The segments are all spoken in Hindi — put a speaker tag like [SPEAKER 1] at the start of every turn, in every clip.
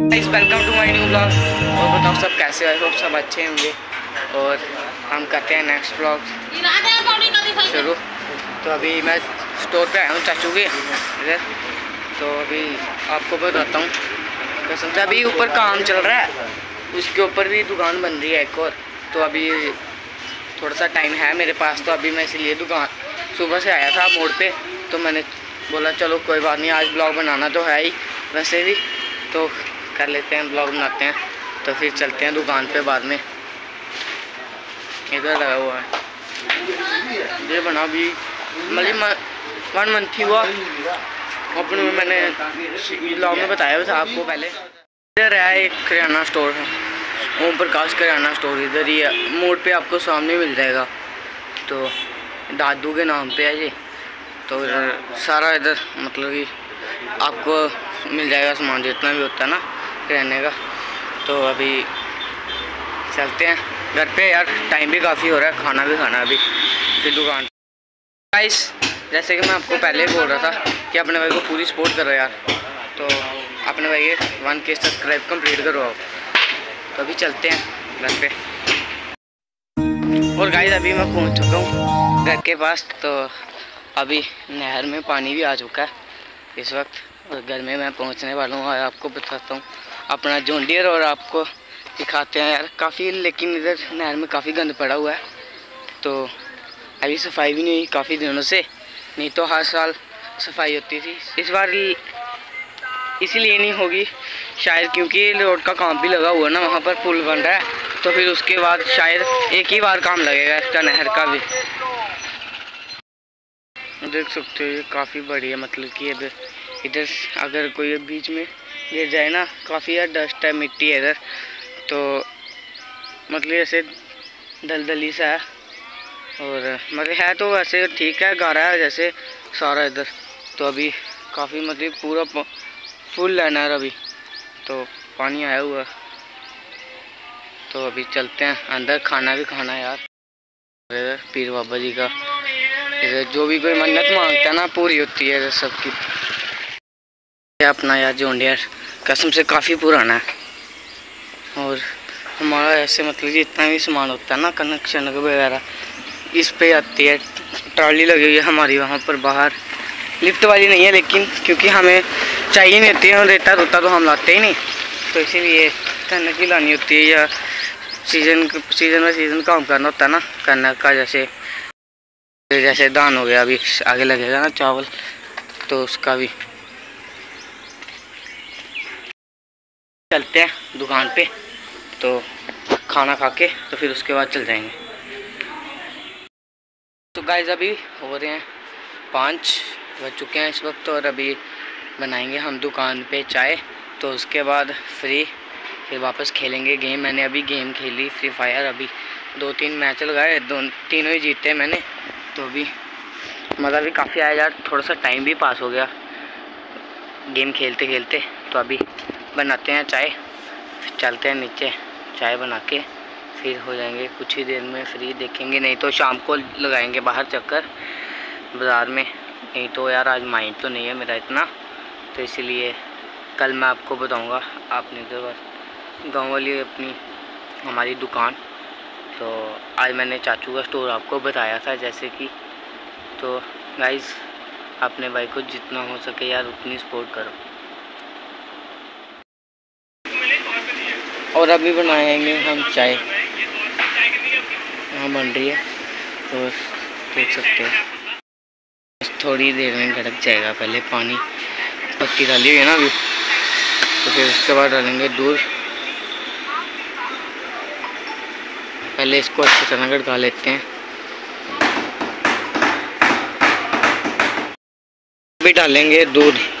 [SPEAKER 1] Guys welcome to my new blog और बताओ, सब कैसे हो? होप सब अच्छे होंगे। और हम करते हैं नेक्स्ट ब्लॉग शुरू। तो अभी मैं स्टोर पे आया हूँ, चाचू के। इधर। तो अभी आपको बताता हूँ। कसम से अभी ऊपर काम चल रहा है। उसके ऊपर भी दुकान बन रही है एक और। तो अभी थोड़ा सा टाइम है मेरे पास तो अभी मैं इसलिए दुकान सुबह से आया था मोड़ पे। तो मैंने बोला, चलो, कोई बात नहीं, आज ब्लॉग बनाना तो है ही। वैसे भी। तो कर लेते हैं ब्लॉग बनाते हैं तो फिर चलते हैं दुकान पे बाद में। इधर लगा हुआ है। ये बना भी मतलब वन मंथ ही हुआ। अपने में मैंने ब्लॉग में बताया था आपको पहले। इधर है एक किराना स्टोर है। ओम प्रकाश किराना स्टोर इधर ही है। मोड़ पे आपको सामने मिल जाएगा। तो दादू के नाम पे है ये। तो सारा इधर मतलब कि आपको मिल जाएगा सामान, जितना भी होता है ना। रहने का। तो अभी चलते हैं। घर पे यार टाइम भी काफ़ी हो रहा है। खाना भी खाना अभी। फिर दुकान। गाइस जैसे कि मैं आपको पहले बोल रहा था कि अपने भाई को पूरी सपोर्ट करो यार। तो अपने भाई के वन के सब्सक्राइब कंप्लीट करो आप। तो अभी चलते हैं घर पे। और गाइस अभी मैं पहुँच चुका हूँ घर के पास। तो अभी नहर में पानी भी आ चुका है। इस वक्त घर में मैं पहुँचने वाला हूँ। और आपको बताता हूँ अपना जोंडियर और आपको दिखाते हैं यार। काफ़ी, लेकिन इधर नहर में काफ़ी गंद पड़ा हुआ है। तो अभी सफ़ाई भी नहीं हुई काफ़ी दिनों से। नहीं तो हर साल सफ़ाई होती थी। इस बार इसीलिए नहीं होगी शायद, क्योंकि रोड का काम भी लगा हुआ ना, वहाँ पर पुल बन रहा है। तो फिर उसके बाद शायद एक ही बार काम लगेगा इसका नहर का भी। देख सकते हो, ये काफ़ी बड़ी है मतलब कि अब इधर अगर कोई बीच में गिर जाए ना, काफ़ी यार डस्ट है, मिट्टी है इधर। तो मतलब ऐसे दलदली सा है। और मतलब है तो वैसे ठीक है गारा है जैसे सारा इधर। तो अभी काफ़ी मतलब पूरा फुल है अभी। तो पानी आया हुआ तो अभी चलते हैं, अंदर खाना भी खाना है यार। इधर पीर बाबा जी का। इधर जो भी कोई मन्नत माँगता है ना, पूरी होती है इधर सबकी। अपना यार जोंडियर कसम से काफ़ी पुराना है। और हमारा ऐसे मतलब जितना भी सामान होता है ना कनेक्शन वगैरह। इस पे आती है, ट्रॉली लगी हुई है हमारी वहाँ पर बाहर। लिफ्ट वाली नहीं है लेकिन, क्योंकि हमें चाहिए नहीं होती है रेता रोता तो हम लाते ही नहीं। तो इसीलिए कनक ही लानी होती है या सीज़न सीज़न में सीज़न काम करना होता है ना कनक का जैसे जैसे धान हो गया अभी, आगे लगेगा ना चावल तो उसका भी। चलते हैं दुकान पे तो खाना खा के तो फिर उसके बाद चल जाएँगे। तो गाइस अभी हो रहे हैं पाँच बज चुके हैं इस वक्त, और अभी बनाएँगे हम दुकान पे चाय तो उसके बाद फ्री फिर वापस खेलेंगे गेम मैंने अभी गेम खेली फ्री फायर अभी दो तीन मैच लगाए, दो, तीनों ही जीते मैंने तो अभी मज़ा भी काफ़ी आया यार, थोड़ा सा टाइम भी पास हो गया गेम खेलते खेलते तो अभी बनाते हैं चाय। फिर चलते हैं नीचे, चाय बना के फिर हो जाएँगे कुछ ही देर में फ्री देखेंगे। नहीं तो शाम को लगाएँगे बाहर चक्कर बाज़ार में। नहीं तो यार आज माइंड तो नहीं है मेरा इतना। तो इसीलिए कल मैं आपको बताऊँगा आपने तो गाँव वाली अपनी, हमारी दुकान। तो आज मैंने चाचू का स्टोर आपको बताया था जैसे कि। तो गाइस अपने भाई को जितना हो सके यार उतनी सपोर्ट करो। और अभी बनाएँगे हम चाय। यहाँ बन रही है। तो देख सकते हैं। थोड़ी देर में गड़क जाएगा पहले पानी। पत्ती डाली हुई है ना अभी। तो फिर उसके बाद डालेंगे दूध। पहले इसको अच्छी तरह गड़का लेते हैं। अभी डालेंगे दूध।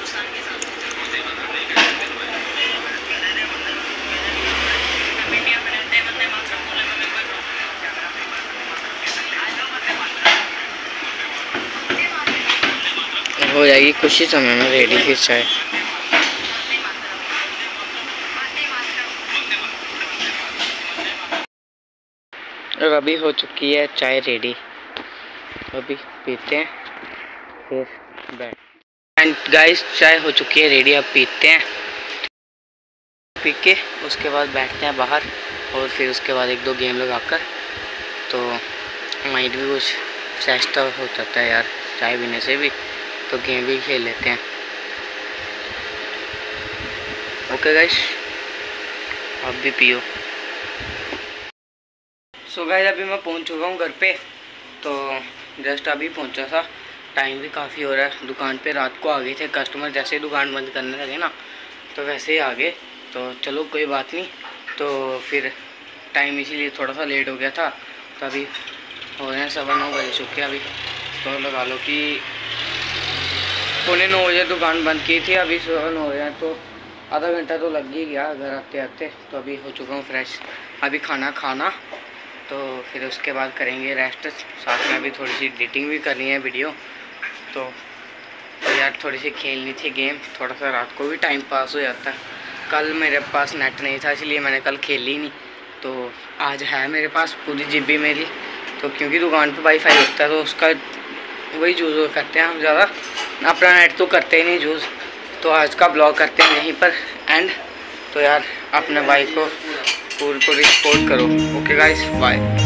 [SPEAKER 1] हो जाएगी कुछ ही समय में रेडी फिर चाय। और अभी हो चुकी है चाय रेडी अभी पीते हैं, फिर बैठ। एंड गाइस चाय हो चुकी है रेडी अब पीते हैं। पी के, उसके बाद बैठते हैं बाहर, और फिर उसके बाद एक दो गेम लगा कर तो माइंड भी कुछ फ्रेश तो हो जाता है यार, चाय पीने से भी। तो गेम भी खेल लेते हैं। ओके गाइस आप भी पियो। सो गाइस अभी मैं पहुँच चुका हूँ घर पे। तो जस्ट अभी पहुँचा था। टाइम भी काफ़ी हो रहा है। दुकान पे रात को आ गए थे कस्टमर जैसे दुकान बंद करने लगे ना तो वैसे ही आ गए। तो चलो, कोई बात नहीं। तो फिर टाइम इसीलिए थोड़ा सा लेट हो गया था। तो अभी हो रहे हैं, सवा नौ बजे चुके अभी। तो लगा लो कि पौने नौ बजे दुकान बंद की थी अभी सुबह नौ बजे तो आधा घंटा तो लग ही गया घर आते आते तो अभी हो चुका हूँ फ्रेश अभी खाना खाना तो फिर उसके बाद करेंगे रेस्ट साथ में अभी थोड़ी सी एडिटिंग भी करनी है वीडियो तो, यार थोड़ी सी खेलनी थी गेम थोड़ा सा रात को भी टाइम पास हो जाता कल मेरे पास नेट नहीं था इसलिए मैंने कल खेली नहीं तो आज है मेरे पास पूरी जी मेरी तो क्योंकि दुकान पे वाईफाई होता है तो उसका वही यूज़ करते हैं हम ज़्यादा अपना नेट तो करते ही नहीं यूज़ तो आज का ब्लॉग करते हैं यहीं पर एंड। तो यार, अपने भाई को पूरी पूरी सपोर्ट करो। Okay guys bye